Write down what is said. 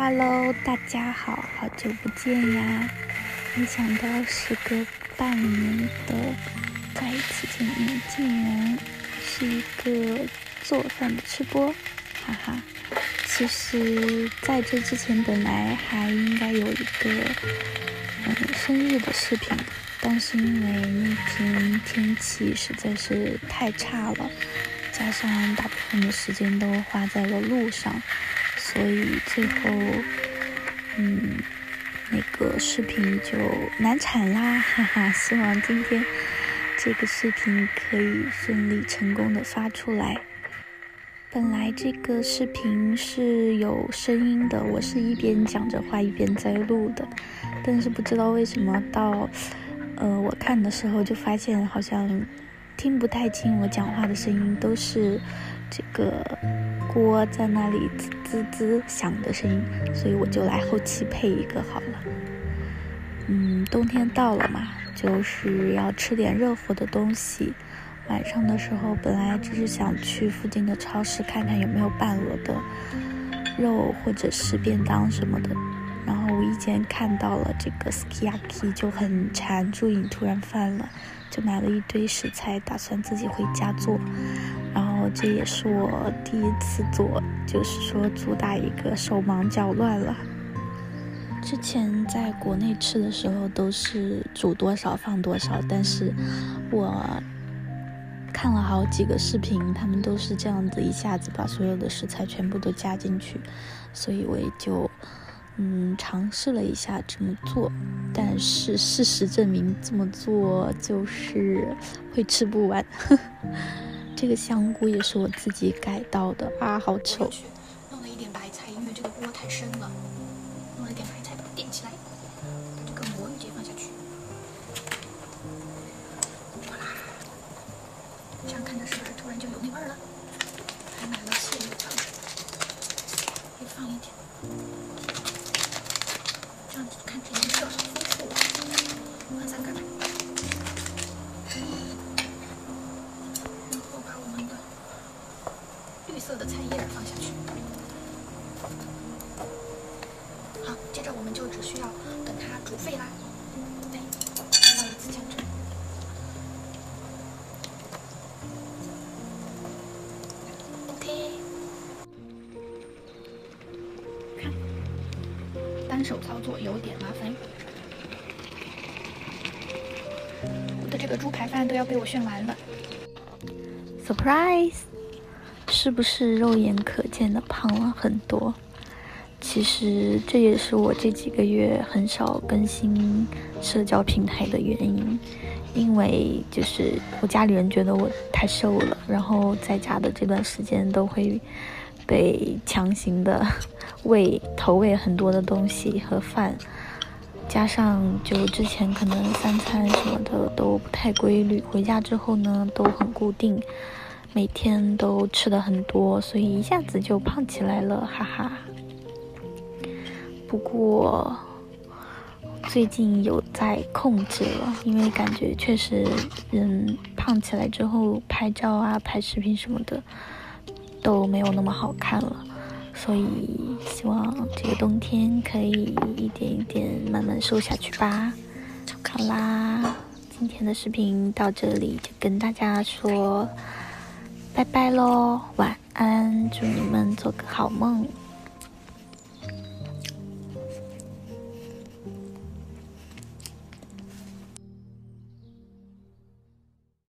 Hello，大家好，好久不见呀！没想到时隔半年的再一次见面，竟然是一个做饭的吃播，哈哈。其实在这之前，本来还应该有一个嗯生日的视频，但是因为那天天气实在是太差了，加上大部分的时间都花在了路上。所以最后，嗯，那个视频就难产啦，哈哈！希望今天这个视频可以顺利成功的发出来。本来这个视频是有声音的，我是一边讲着话一边在录的，但是不知道为什么到，呃，我看的时候就发现好像听不太清我讲话的声音，都是这个。锅在那里滋滋滋响的声音，所以我就来后期配一个好了。嗯，冬天到了嘛，就是要吃点热乎的东西。晚上的时候，本来只是想去附近的超市看看有没有半额的肉或者是便当什么的，无意间看到了这个 skiaki，就很馋，注瘾突然犯了，就买了一堆食材，打算自己回家做。然后这也是我第一次做，就是说主打一个手忙脚乱了。之前在国内吃的时候都是煮多少放多少，但是我看了好几个视频，他们都是这样子一下子把所有的食材全部都加进去，所以我也就嗯尝试了一下这么做，但是事实证明这么做就是会吃不完。这个香菇也是我自己改到的啊，好丑！弄了一点白菜，因为这个锅太深了，弄了点白菜把它垫起来，菜叶放下去，好，接着我们就只需要等它煮沸啦。对，倒一次酱汁。OK，看，单手操作有点麻烦，我的这个猪排饭都要被我炫完了。Surprise！是不是肉眼可见的胖了很多？其实这也是我这几个月很少更新社交平台的原因，因为就是我家里人觉得我太瘦了，然后在家的这段时间都会被强行的 喂投喂很多的东西和饭，加上就之前可能三餐什么的都不太规律，回家之后呢都很固定。每天都吃的很多，所以一下子就胖起来了，哈哈。不过最近有在控制了，因为感觉确实人胖起来之后拍照啊、拍视频什么的都没有那么好看了，所以希望这个冬天可以一点一点慢慢瘦下去吧。好啦，今天的视频到这里就跟大家说。拜拜喽，晚安，祝你们做个好梦。